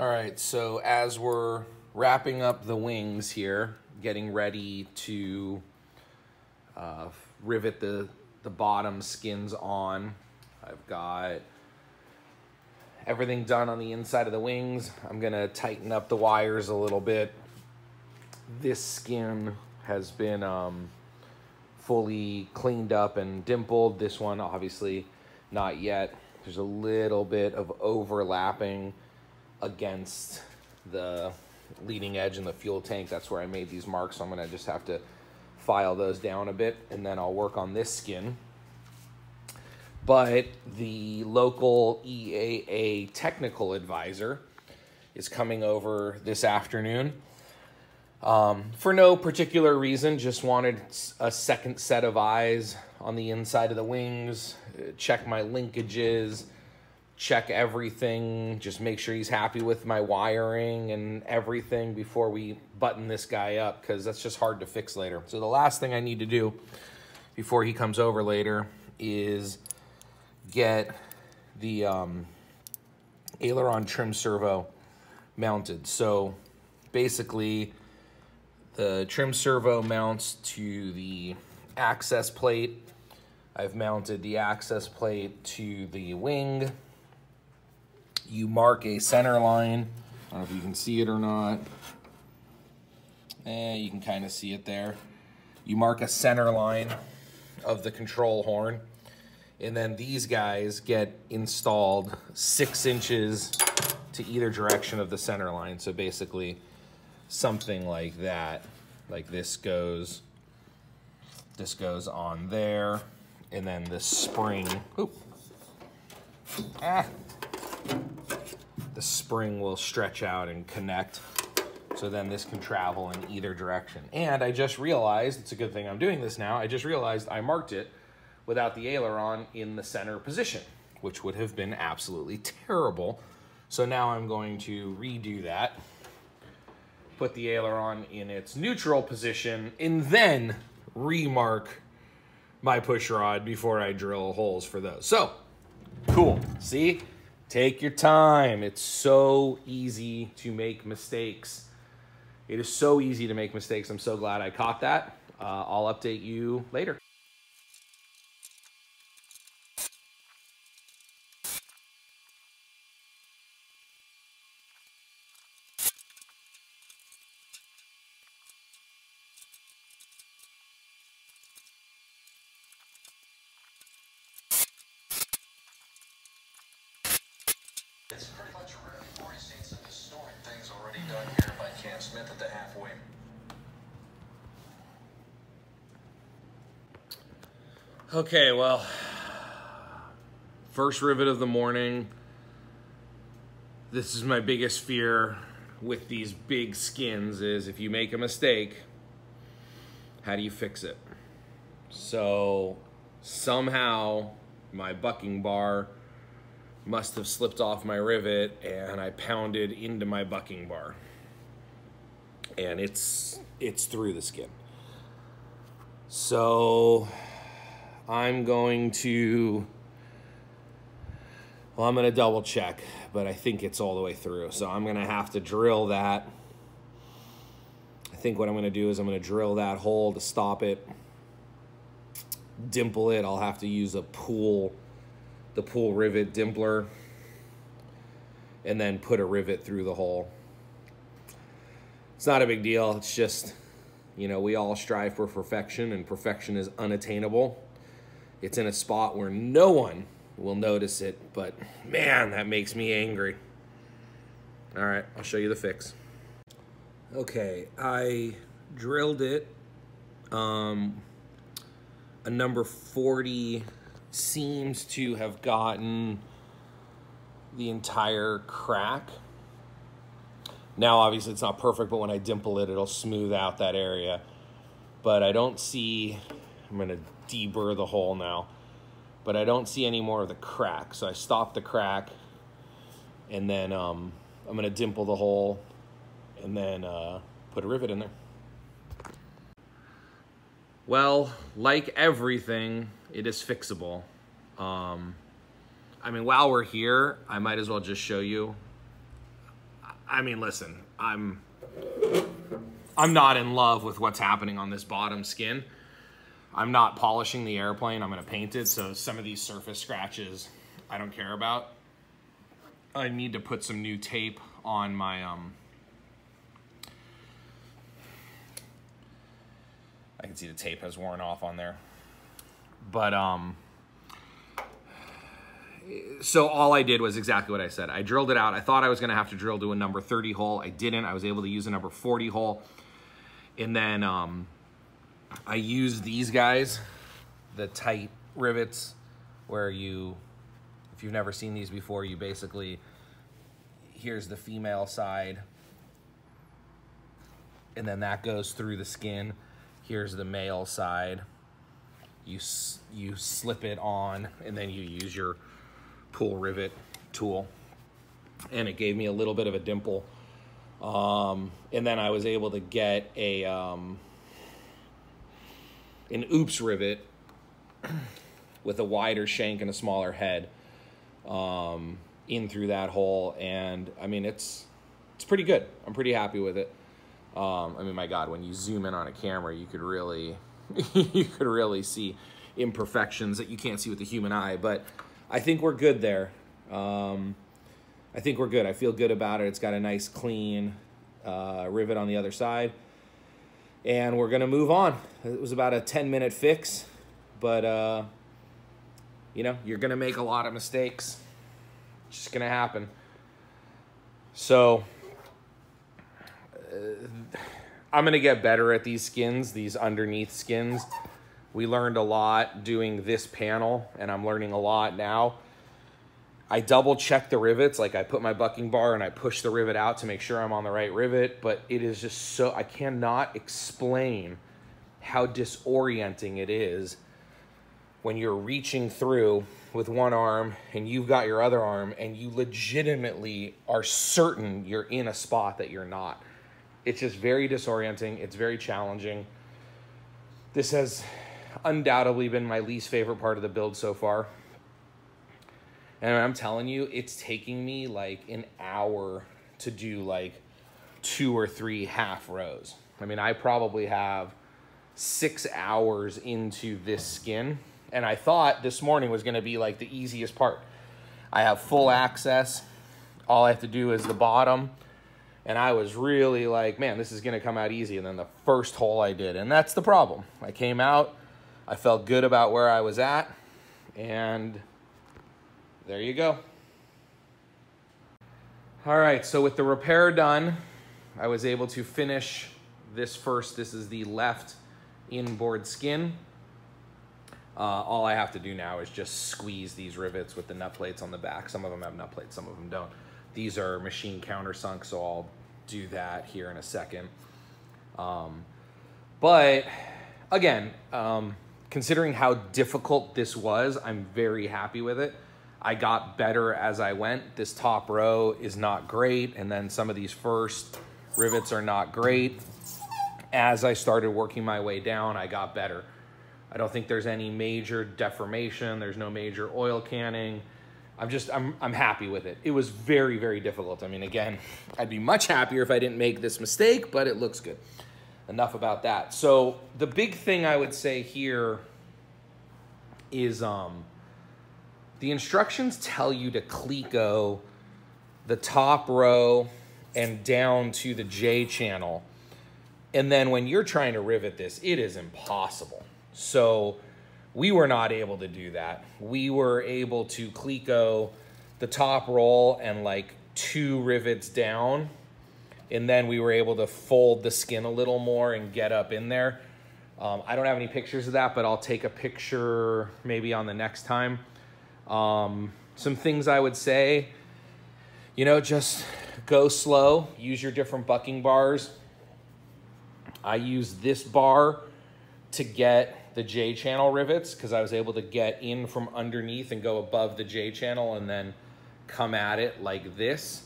All right, so as we're wrapping up the wings here, getting ready to uh, rivet the, the bottom skins on, I've got everything done on the inside of the wings. I'm gonna tighten up the wires a little bit. This skin has been um, fully cleaned up and dimpled. This one, obviously, not yet. There's a little bit of overlapping against the leading edge and the fuel tank. That's where I made these marks. So I'm gonna just have to file those down a bit and then I'll work on this skin. But the local EAA technical advisor is coming over this afternoon. Um, for no particular reason, just wanted a second set of eyes on the inside of the wings, check my linkages, check everything, just make sure he's happy with my wiring and everything before we button this guy up because that's just hard to fix later. So the last thing I need to do before he comes over later is get the um, aileron trim servo mounted. So basically the trim servo mounts to the access plate. I've mounted the access plate to the wing you mark a center line. I don't know if you can see it or not. Eh, you can kind of see it there. You mark a center line of the control horn. And then these guys get installed six inches to either direction of the center line. So basically something like that. Like this goes, this goes on there. And then the spring, oop, ah, the spring will stretch out and connect. So then this can travel in either direction. And I just realized, it's a good thing I'm doing this now, I just realized I marked it without the aileron in the center position, which would have been absolutely terrible. So now I'm going to redo that, put the aileron in its neutral position, and then remark my push rod before I drill holes for those. So, cool. See? Take your time. It's so easy to make mistakes. It is so easy to make mistakes. I'm so glad I caught that. Uh, I'll update you later. It's pretty much a rare coincidence of historic things already done here by Cam Smith at the halfway. Okay, well, first rivet of the morning. This is my biggest fear with these big skins is if you make a mistake, how do you fix it? So somehow my bucking bar must have slipped off my rivet and I pounded into my bucking bar. And it's it's through the skin. So I'm going to well, I'm going to double check, but I think it's all the way through. So I'm going to have to drill that. I think what I'm going to do is I'm going to drill that hole to stop it. Dimple it. I'll have to use a pull the pull rivet dimpler and then put a rivet through the hole. It's not a big deal. It's just, you know, we all strive for perfection and perfection is unattainable. It's in a spot where no one will notice it, but man, that makes me angry. All right, I'll show you the fix. Okay, I drilled it um, a number 40 seems to have gotten the entire crack. Now, obviously, it's not perfect, but when I dimple it, it'll smooth out that area. But I don't see, I'm going to deburr the hole now, but I don't see any more of the crack. So I stop the crack, and then um, I'm going to dimple the hole, and then uh, put a rivet in there. Well, like everything, it is fixable. Um, I mean, while we're here, I might as well just show you. I mean, listen, I'm I'm not in love with what's happening on this bottom skin. I'm not polishing the airplane. I'm going to paint it, so some of these surface scratches I don't care about. I need to put some new tape on my um I can see the tape has worn off on there. But um so all I did was exactly what I said. I drilled it out. I thought I was going to have to drill to a number 30 hole. I didn't. I was able to use a number 40 hole. And then um, I used these guys, the tight rivets, where you, if you've never seen these before, you basically, here's the female side. And then that goes through the skin. Here's the male side. You, you slip it on and then you use your pull rivet tool. And it gave me a little bit of a dimple. Um, and then I was able to get a um, an oops rivet with a wider shank and a smaller head um, in through that hole. And I mean it's it's pretty good. I'm pretty happy with it. Um, I mean my god when you zoom in on a camera you could really you could really see imperfections that you can't see with the human eye but I think we're good there. Um, I think we're good. I feel good about it. It's got a nice clean uh, rivet on the other side. And we're going to move on. It was about a 10 minute fix, but uh, you know, you're going to make a lot of mistakes. It's just going to happen. So uh, I'm going to get better at these skins, these underneath skins. We learned a lot doing this panel, and I'm learning a lot now. I double check the rivets, like I put my bucking bar and I push the rivet out to make sure I'm on the right rivet, but it is just so, I cannot explain how disorienting it is when you're reaching through with one arm and you've got your other arm and you legitimately are certain you're in a spot that you're not. It's just very disorienting. It's very challenging. This has undoubtedly been my least favorite part of the build so far. And I'm telling you, it's taking me like an hour to do like two or three half rows. I mean, I probably have six hours into this skin. And I thought this morning was gonna be like the easiest part. I have full access. All I have to do is the bottom. And I was really like, man, this is gonna come out easy. And then the first hole I did, and that's the problem. I came out, I felt good about where I was at, and there you go. All right, so with the repair done, I was able to finish this first. This is the left inboard skin. Uh, all I have to do now is just squeeze these rivets with the nut plates on the back. Some of them have nut plates, some of them don't. These are machine countersunk, so I'll do that here in a second. Um, but again, um, considering how difficult this was, I'm very happy with it. I got better as I went. This top row is not great, and then some of these first rivets are not great. As I started working my way down, I got better. I don't think there's any major deformation. There's no major oil canning. I'm just, I'm, I'm happy with it. It was very, very difficult. I mean, again, I'd be much happier if I didn't make this mistake, but it looks good enough about that. So the big thing I would say here is um, the instructions tell you to cleco the top row and down to the J channel. And then when you're trying to rivet this, it is impossible. So we were not able to do that. We were able to cleco the top roll and like two rivets down and then we were able to fold the skin a little more and get up in there. Um, I don't have any pictures of that, but I'll take a picture maybe on the next time. Um, some things I would say, you know, just go slow, use your different bucking bars. I use this bar to get the J channel rivets because I was able to get in from underneath and go above the J channel and then come at it like this.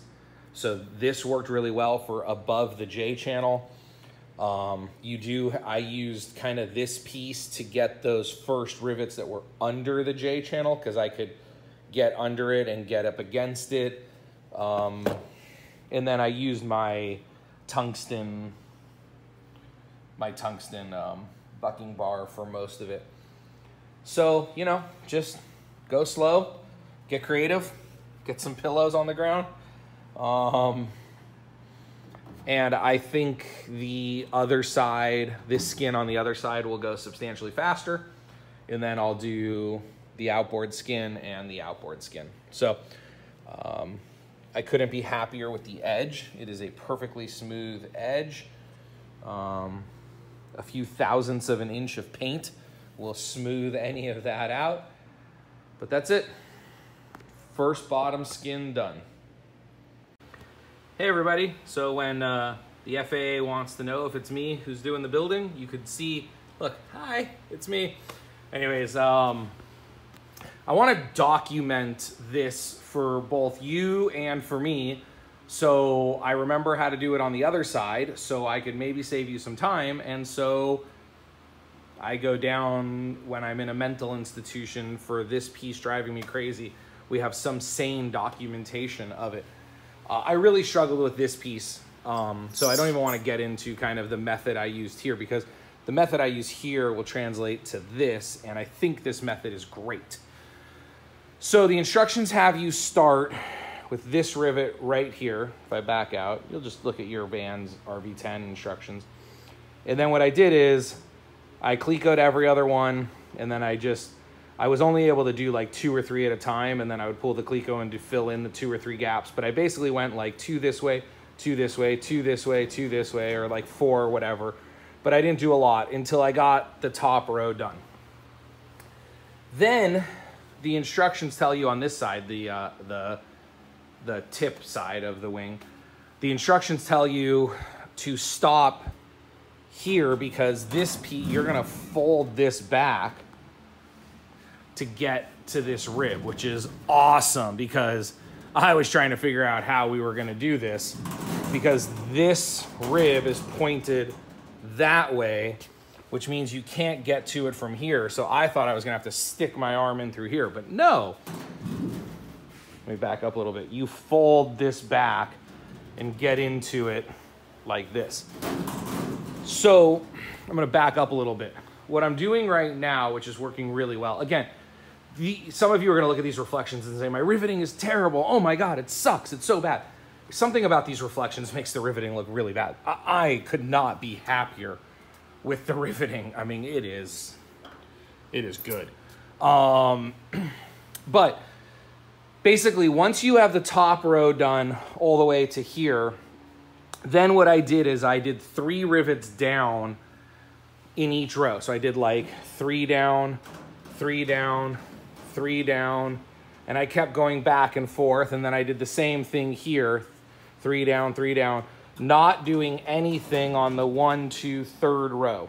So this worked really well for above the J channel. Um, you do, I used kind of this piece to get those first rivets that were under the J channel because I could get under it and get up against it. Um, and then I used my tungsten, my tungsten um, bucking bar for most of it. So, you know, just go slow, get creative, get some pillows on the ground. Um, and I think the other side, this skin on the other side will go substantially faster. And then I'll do the outboard skin and the outboard skin. So um, I couldn't be happier with the edge. It is a perfectly smooth edge. Um, a few thousandths of an inch of paint will smooth any of that out. But that's it. First bottom skin done. Hey everybody, so when uh, the FAA wants to know if it's me who's doing the building, you could see, look, hi, it's me. Anyways, um, I want to document this for both you and for me so I remember how to do it on the other side so I could maybe save you some time and so I go down when I'm in a mental institution for this piece driving me crazy. We have some sane documentation of it. Uh, I really struggled with this piece, um, so I don't even want to get into kind of the method I used here because the method I use here will translate to this, and I think this method is great. So the instructions have you start with this rivet right here. If I back out, you'll just look at your Van's RV10 instructions. And then what I did is I clecoed every other one, and then I just I was only able to do like two or three at a time, and then I would pull the Cleco and to fill in the two or three gaps. But I basically went like two this way, two this way, two this way, two this way, or like four or whatever. But I didn't do a lot until I got the top row done. Then the instructions tell you on this side, the uh, the the tip side of the wing, the instructions tell you to stop here because this piece you're gonna fold this back to get to this rib, which is awesome because I was trying to figure out how we were to do this because this rib is pointed that way, which means you can't get to it from here. So I thought I was to have to stick my arm in through here, but no. Let me back up a little bit. You fold this back and get into it like this. So I'm going to back up a little bit. What I'm doing right now, which is working really well, again, the, some of you are going to look at these reflections and say, my riveting is terrible. Oh my God, it sucks. It's so bad. Something about these reflections makes the riveting look really bad. I, I could not be happier with the riveting. I mean, it is, it is good. Um, but basically, once you have the top row done all the way to here, then what I did is I did three rivets down in each row. So I did like three down, three down, three down, and I kept going back and forth. And then I did the same thing here, three down, three down, not doing anything on the one, two, third row.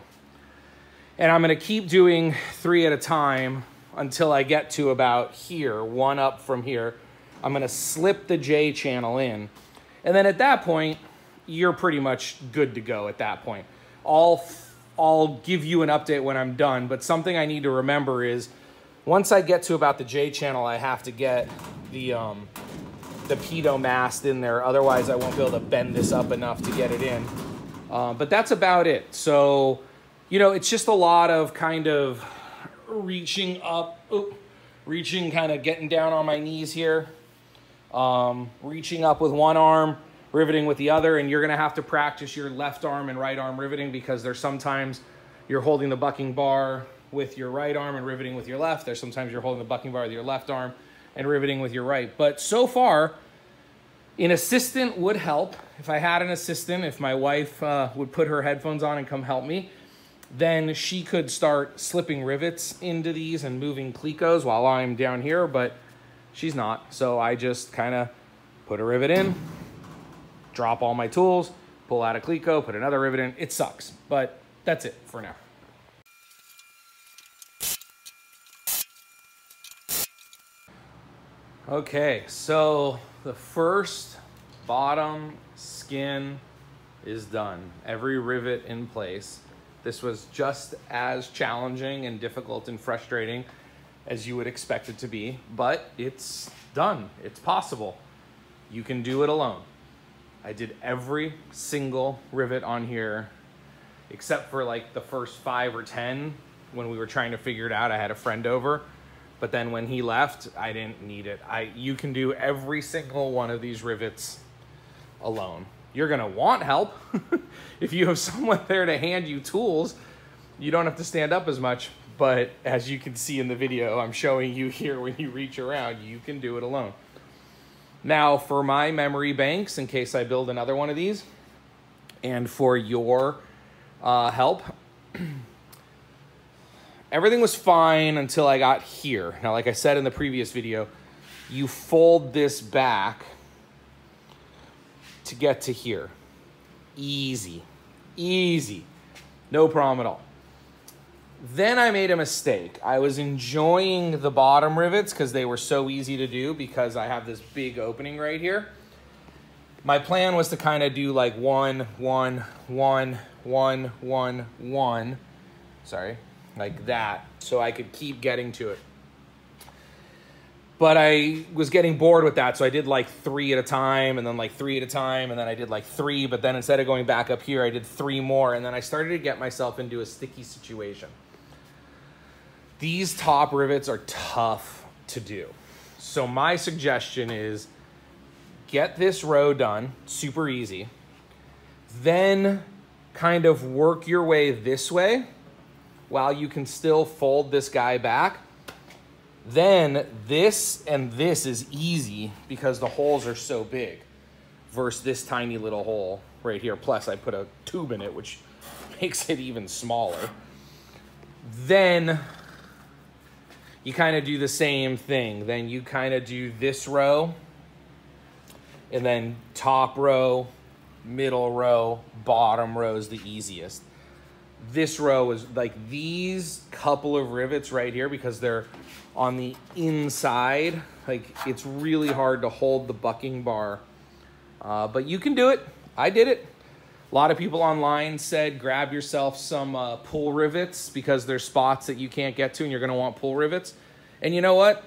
And I'm gonna keep doing three at a time until I get to about here, one up from here. I'm gonna slip the J channel in. And then at that point, you're pretty much good to go at that point. I'll, I'll give you an update when I'm done, but something I need to remember is once I get to about the J channel, I have to get the, um, the pitot mast in there. Otherwise, I won't be able to bend this up enough to get it in. Uh, but that's about it. So, you know, it's just a lot of kind of reaching up, reaching, kind of getting down on my knees here, um, reaching up with one arm, riveting with the other, and you're gonna have to practice your left arm and right arm riveting because there's sometimes you're holding the bucking bar with your right arm and riveting with your left. There's sometimes you're holding the bucking bar with your left arm and riveting with your right. But so far, an assistant would help. If I had an assistant, if my wife uh, would put her headphones on and come help me, then she could start slipping rivets into these and moving clecos while I'm down here, but she's not. So I just kind of put a rivet in, drop all my tools, pull out a cleco, put another rivet in. It sucks, but that's it for now. Okay, so the first bottom skin is done. Every rivet in place. This was just as challenging and difficult and frustrating as you would expect it to be, but it's done. It's possible. You can do it alone. I did every single rivet on here except for like the first five or 10 when we were trying to figure it out. I had a friend over, but then when he left, I didn't need it. I You can do every single one of these rivets alone. You're gonna want help. if you have someone there to hand you tools, you don't have to stand up as much. But as you can see in the video, I'm showing you here when you reach around, you can do it alone. Now, for my memory banks, in case I build another one of these, and for your uh, help, everything was fine until I got here. Now, like I said in the previous video, you fold this back to get to here. Easy, easy, no problem at all. Then I made a mistake. I was enjoying the bottom rivets because they were so easy to do because I have this big opening right here. My plan was to kind of do like one, one, one, one, one, one. Sorry, like that. So I could keep getting to it. But I was getting bored with that. So I did like three at a time and then like three at a time. And then I did like three. But then instead of going back up here, I did three more. And then I started to get myself into a sticky situation. These top rivets are tough to do. So my suggestion is get this row done, super easy. Then kind of work your way this way while you can still fold this guy back. Then this and this is easy because the holes are so big versus this tiny little hole right here. Plus I put a tube in it, which makes it even smaller. Then you kind of do the same thing. Then you kind of do this row, and then top row, middle row, bottom row is the easiest. This row is like these couple of rivets right here because they're on the inside. Like it's really hard to hold the bucking bar, uh, but you can do it. I did it. A lot of people online said grab yourself some uh, pull rivets because there's spots that you can't get to and you're going to want pull rivets. And you know what?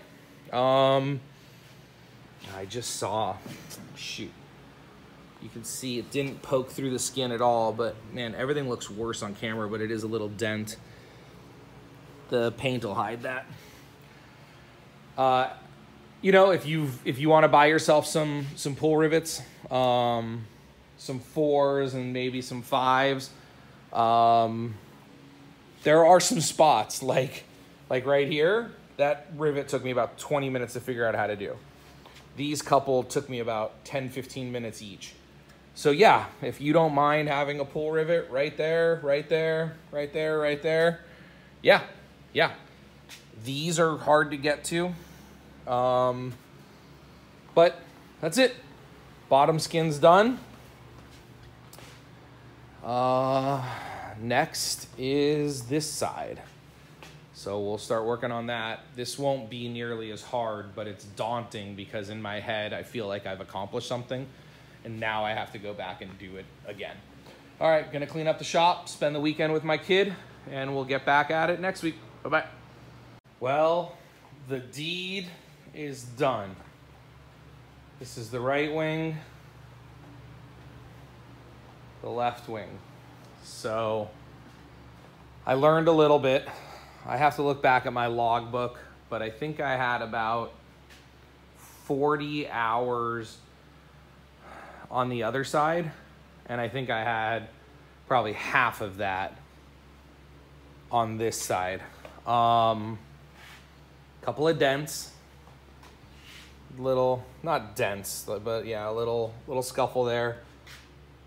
Um, I just saw, shoot. You can see it didn't poke through the skin at all, but man, everything looks worse on camera, but it is a little dent. The paint will hide that. Uh, you know, if you if you want to buy yourself some some pull rivets, um, some fours and maybe some fives. Um, there are some spots like like right here. That rivet took me about 20 minutes to figure out how to do. These couple took me about 10, 15 minutes each. So yeah, if you don't mind having a pull rivet right there, right there, right there, right there, yeah, yeah. These are hard to get to, um, but that's it. Bottom skin's done. Uh, next is this side. So we'll start working on that. This won't be nearly as hard, but it's daunting because in my head I feel like I've accomplished something and now I have to go back and do it again. All right, gonna clean up the shop, spend the weekend with my kid, and we'll get back at it next week. Bye-bye. Well, the deed is done. This is the right wing, the left wing. So I learned a little bit. I have to look back at my logbook, but I think I had about 40 hours on the other side, and I think I had probably half of that on this side. Um, couple of dents, little not dense, but yeah, a little little scuffle there.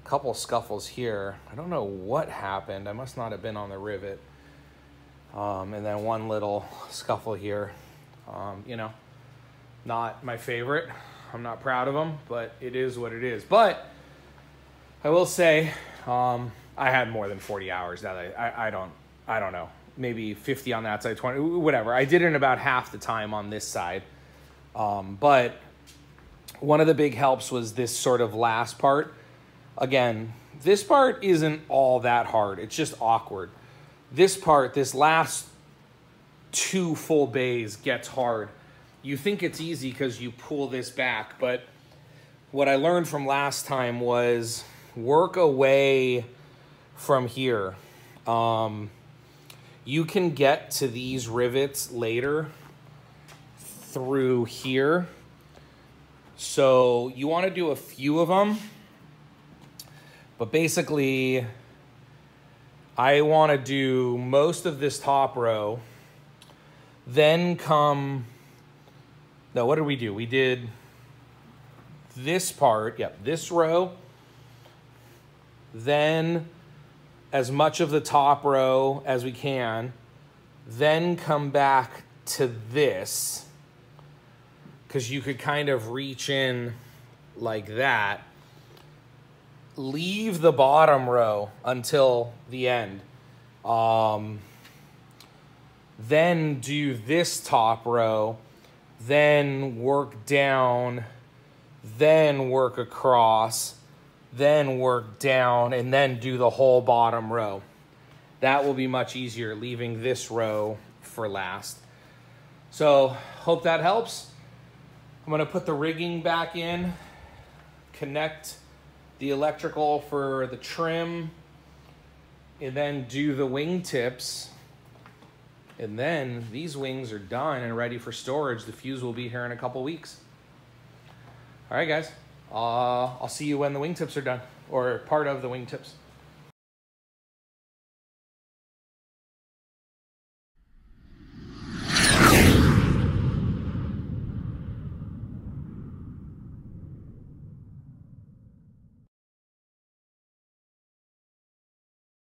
A Couple scuffles here. I don't know what happened. I must not have been on the rivet. Um, and then one little scuffle here. Um, you know, not my favorite. I'm not proud of them, but it is what it is. But I will say, um, I had more than 40 hours. That I, I, I don't, I don't know. Maybe 50 on that side, 20, whatever. I did it in about half the time on this side. Um, but one of the big helps was this sort of last part. Again, this part isn't all that hard. It's just awkward. This part, this last two full bays gets hard you think it's easy because you pull this back, but what I learned from last time was work away from here. Um, you can get to these rivets later through here. So you want to do a few of them. But basically, I want to do most of this top row. Then come, no, what did we do? We did this part, yep, this row. Then as much of the top row as we can. Then come back to this because you could kind of reach in like that. Leave the bottom row until the end. Um, then do this top row, then work down, then work across, then work down, and then do the whole bottom row. That will be much easier, leaving this row for last. So, hope that helps. I'm gonna put the rigging back in, connect the electrical for the trim, and then do the wingtips. And then these wings are done and ready for storage. The fuse will be here in a couple weeks. All right, guys. Uh, I'll see you when the wingtips are done, or part of the wingtips.